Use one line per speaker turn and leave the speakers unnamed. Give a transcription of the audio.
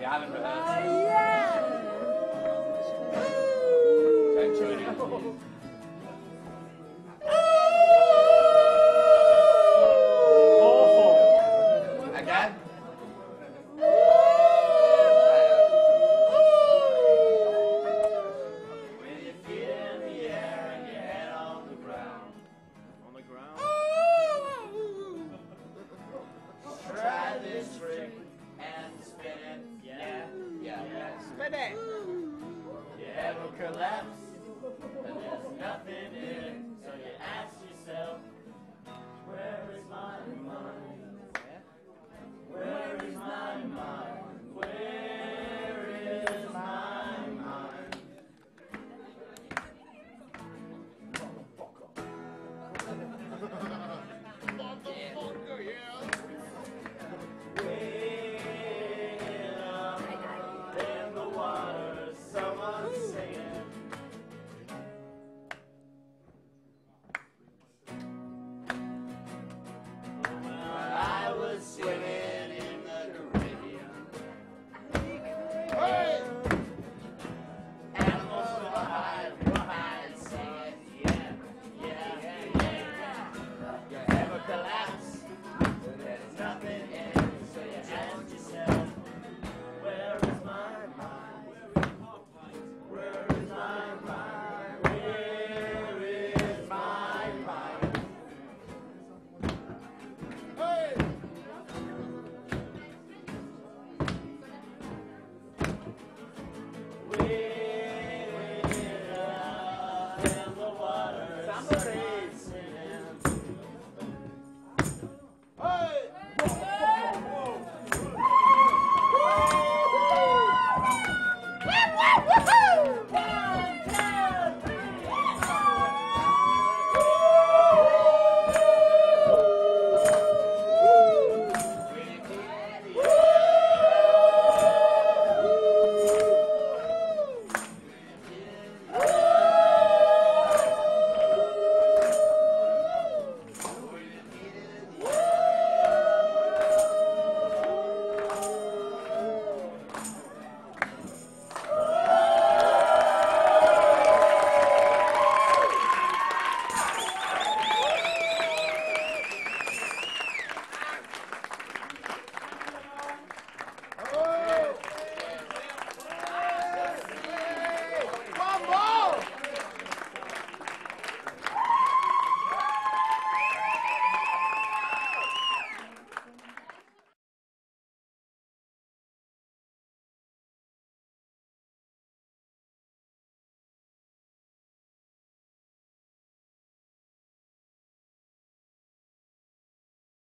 يا عالم
بالله yeah.
Spin it. You ever collapse
Somebody.